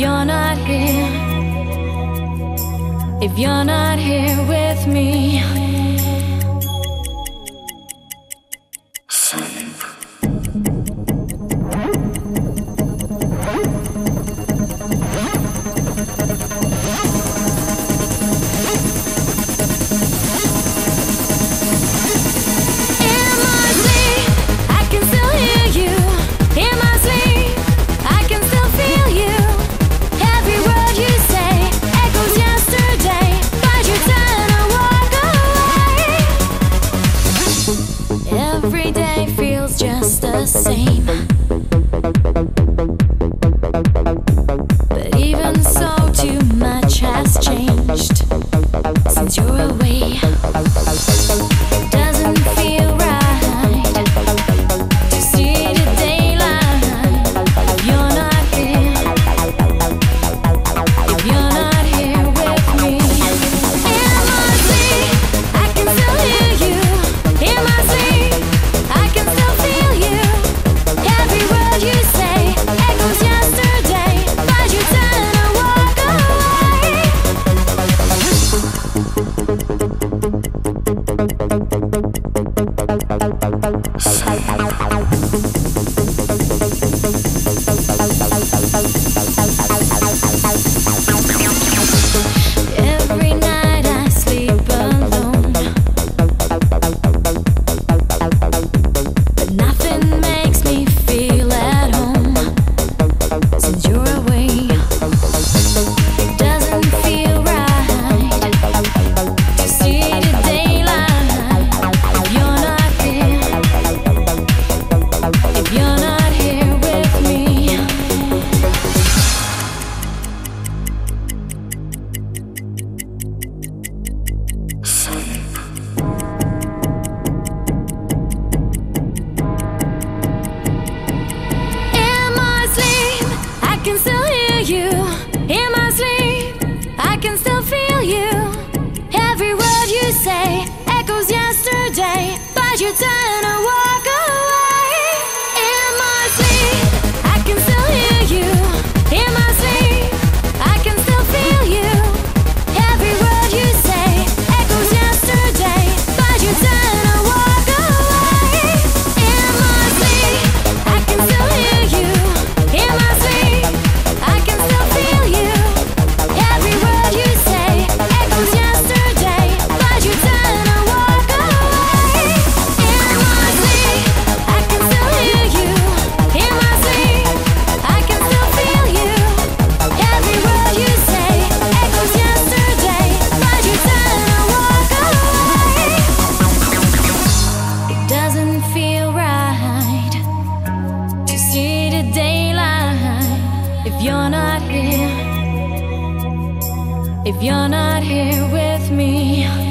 you're not here, if you're not here with me. Every day feels just the same. out. you. Every word you say echoes yesterday, but you tell. here if you're not here with me.